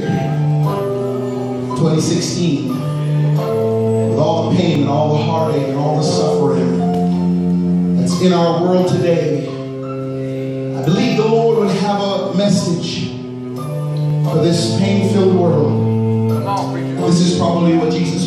2016, with all the pain and all the heartache and all the suffering that's in our world today, I believe the Lord would have a message for this pain-filled world. This is probably what Jesus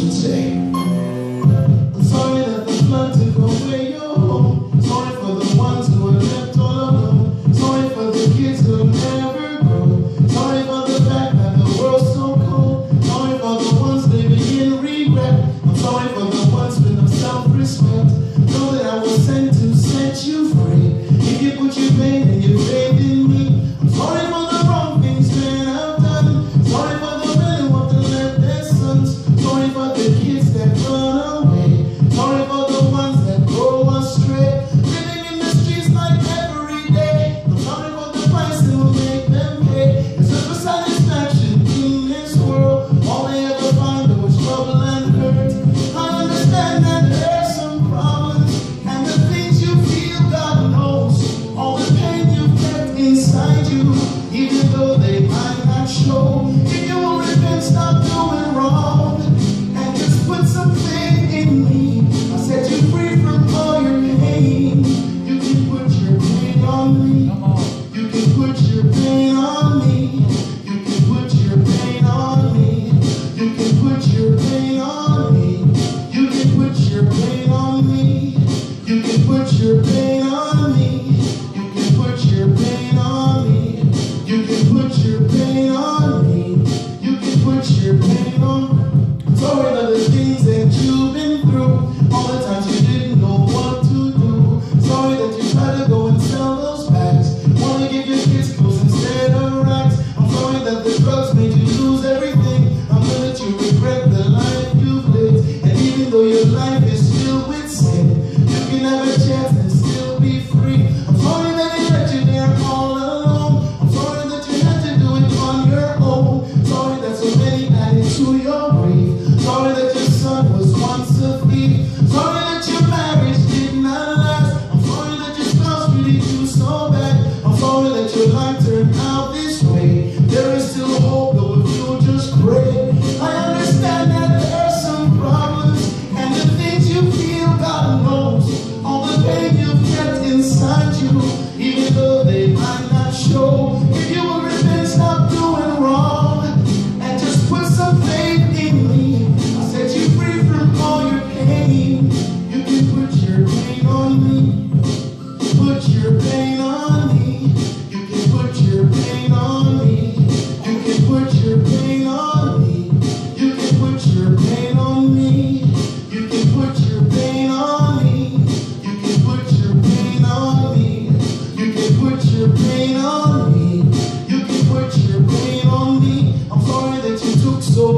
You can put your pain on.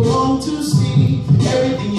long to see everything